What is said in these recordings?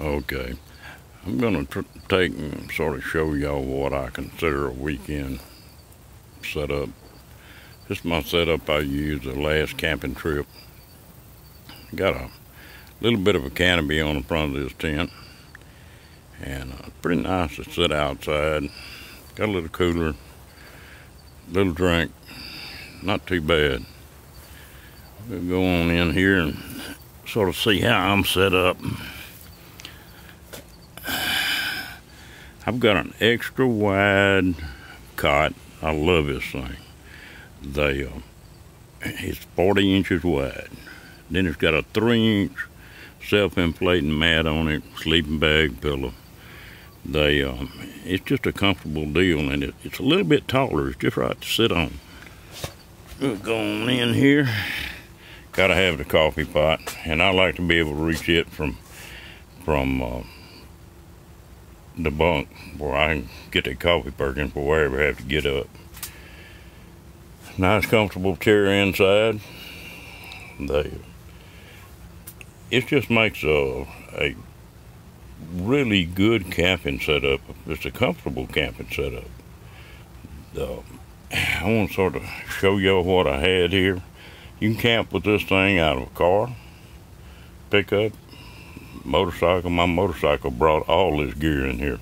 Okay. I'm going to take and sort of show y'all what I consider a weekend setup. This is my setup I used the last camping trip. Got a little bit of a canopy on the front of this tent. And uh, pretty nice to sit outside. Got a little cooler, little drink. Not too bad. We'll go on in here and sort of see how I'm set up. I've got an extra wide cot. I love this thing. They, uh, it's 40 inches wide. Then it's got a three inch self-inflating mat on it, sleeping bag, pillow. They, um, it's just a comfortable deal, and it, it's a little bit taller. It's just right to sit on. We'll go on in here. Gotta have the coffee pot, and I like to be able to reach it from from uh, the bunk where I can get the coffee perking for wherever I have to get up. Nice comfortable chair inside. They it just makes a a really good camping setup. It's a comfortable camping setup. The, I want to sort of show y'all what I had here. You can camp with this thing out of a car, pickup, motorcycle. My motorcycle brought all this gear in here,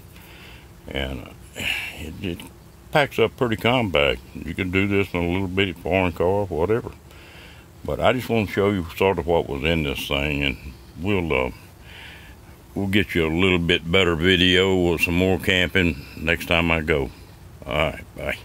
and uh, it, it, packs up pretty compact. You can do this in a little bitty foreign car, whatever. But I just want to show you sort of what was in this thing, and we'll uh, we'll get you a little bit better video with some more camping next time I go. All right, bye.